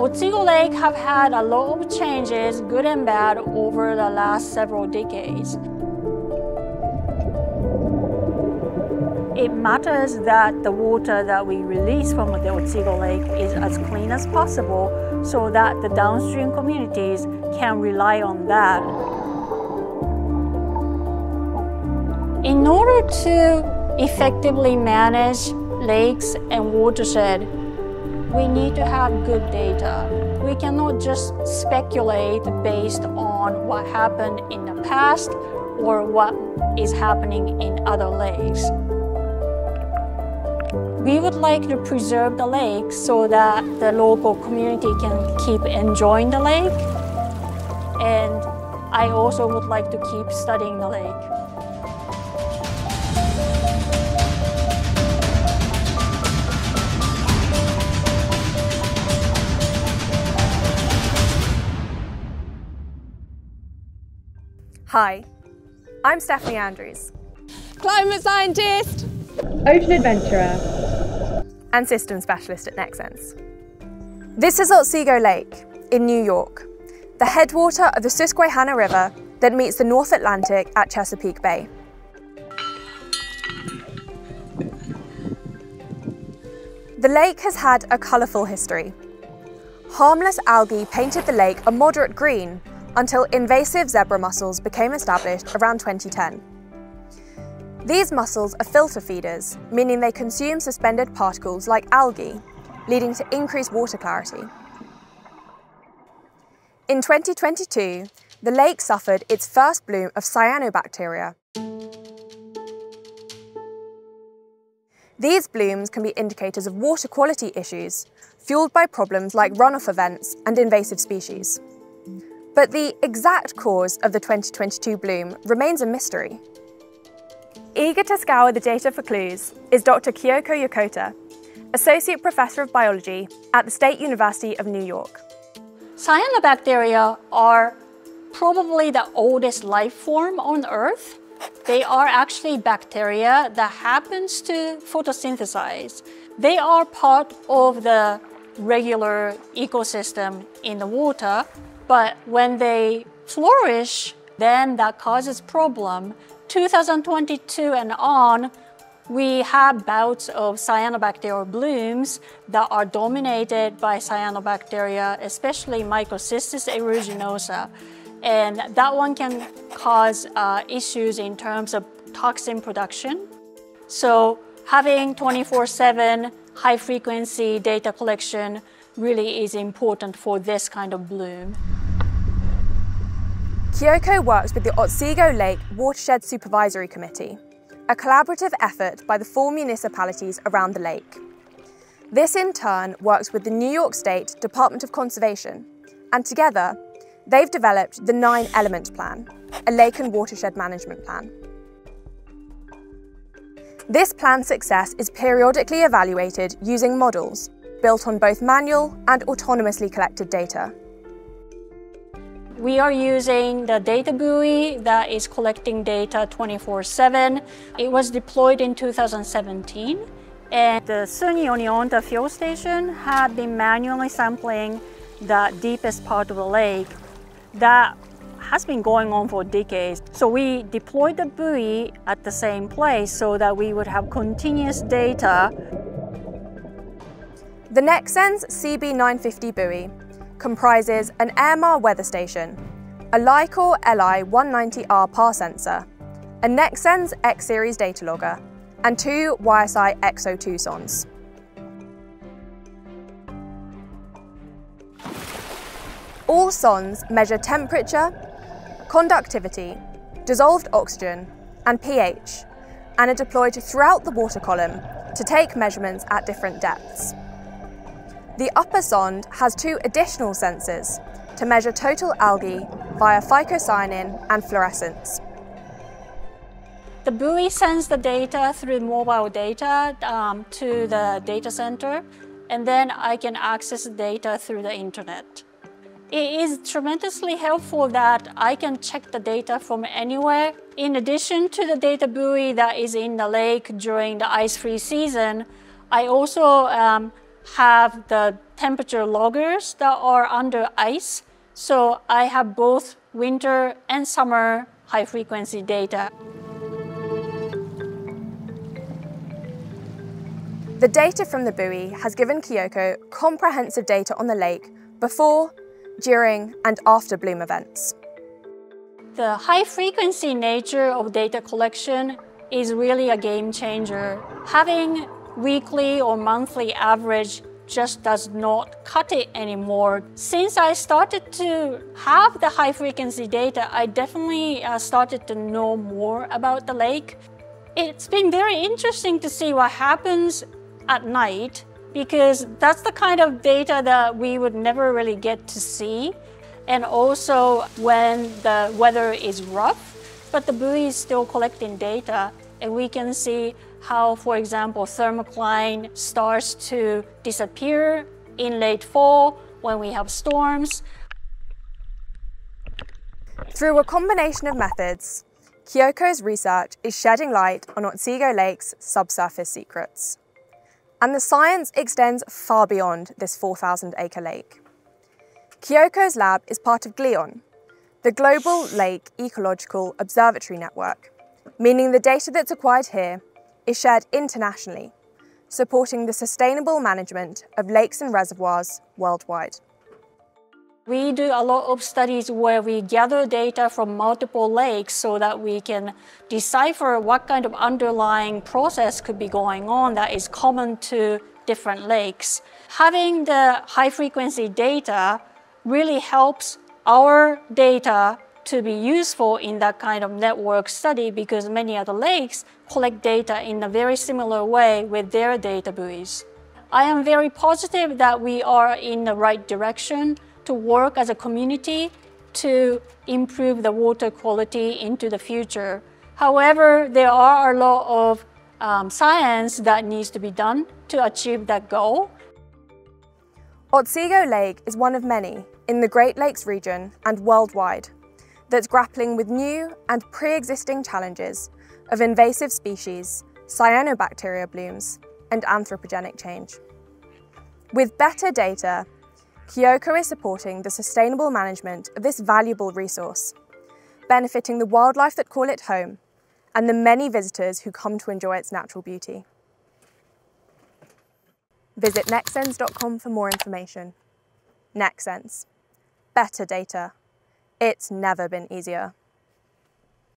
Otsego Lake have had a lot of changes, good and bad, over the last several decades. It matters that the water that we release from the Otsego Lake is as clean as possible so that the downstream communities can rely on that. In order to effectively manage lakes and watershed, we need to have good data. We cannot just speculate based on what happened in the past or what is happening in other lakes. We would like to preserve the lake so that the local community can keep enjoying the lake. And I also would like to keep studying the lake. Hi, I'm Stephanie Andrews. Climate scientist. Ocean adventurer. And system specialist at NexSens. This is Otsego Lake in New York, the headwater of the Susquehanna River that meets the North Atlantic at Chesapeake Bay. The lake has had a colourful history. Harmless algae painted the lake a moderate green until invasive zebra mussels became established around 2010. These mussels are filter feeders, meaning they consume suspended particles like algae, leading to increased water clarity. In 2022, the lake suffered its first bloom of cyanobacteria. These blooms can be indicators of water quality issues, fueled by problems like runoff events and invasive species. But the exact cause of the 2022 bloom remains a mystery. Eager to scour the data for clues is Dr. Kiyoko Yokota, Associate Professor of Biology at the State University of New York. Cyanobacteria are probably the oldest life form on Earth. They are actually bacteria that happens to photosynthesize. They are part of the regular ecosystem in the water, but when they flourish, then that causes problem. 2022 and on, we have bouts of cyanobacterial blooms that are dominated by cyanobacteria, especially Microcystis aeruginosa. And that one can cause uh, issues in terms of toxin production. So having 24-7 high frequency data collection really is important for this kind of bloom. Kiyoko works with the Otsego Lake Watershed Supervisory Committee, a collaborative effort by the four municipalities around the lake. This in turn works with the New York State Department of Conservation, and together they've developed the Nine Element Plan, a lake and watershed management plan. This plan's success is periodically evaluated using models built on both manual and autonomously collected data. We are using the data buoy that is collecting data 24-7. It was deployed in 2017 and the SUNY Oneonta field station had been manually sampling the deepest part of the lake that has been going on for decades. So we deployed the buoy at the same place so that we would have continuous data. The NexSens CB950 buoy comprises an AirMar weather station, a LI-COR LI190R PAR sensor, a NexSens X-Series data logger, and two YSI EXO2 sondes. All sondes measure temperature, conductivity, dissolved oxygen, and pH, and are deployed throughout the water column to take measurements at different depths. The upper sonde has two additional sensors to measure total algae via phycocyanin and fluorescence. The buoy sends the data through mobile data um, to the data center, and then I can access the data through the internet. It is tremendously helpful that I can check the data from anywhere. In addition to the data buoy that is in the lake during the ice-free season, I also um, have the temperature loggers that are under ice. So I have both winter and summer high frequency data. The data from the buoy has given Kiyoko comprehensive data on the lake before, during and after bloom events. The high frequency nature of data collection is really a game changer. Having weekly or monthly average just does not cut it anymore. Since I started to have the high frequency data, I definitely uh, started to know more about the lake. It's been very interesting to see what happens at night because that's the kind of data that we would never really get to see. And also when the weather is rough, but the buoy is still collecting data and we can see how, for example, thermocline starts to disappear in late fall when we have storms. Through a combination of methods, Kiyoko's research is shedding light on Otsego Lake's subsurface secrets. And the science extends far beyond this 4,000 acre lake. Kiyoko's lab is part of GLEON, the Global Lake Ecological Observatory Network, meaning the data that's acquired here is shared internationally, supporting the sustainable management of lakes and reservoirs worldwide. We do a lot of studies where we gather data from multiple lakes so that we can decipher what kind of underlying process could be going on that is common to different lakes. Having the high frequency data really helps our data to be useful in that kind of network study because many other lakes collect data in a very similar way with their data buoys. I am very positive that we are in the right direction to work as a community to improve the water quality into the future. However, there are a lot of um, science that needs to be done to achieve that goal. Otsego Lake is one of many in the Great Lakes region and worldwide that's grappling with new and pre-existing challenges of invasive species, cyanobacteria blooms, and anthropogenic change. With better data, Kiyoko is supporting the sustainable management of this valuable resource, benefiting the wildlife that call it home and the many visitors who come to enjoy its natural beauty. Visit nexsens.com for more information. NexSens. Better data. It's never been easier.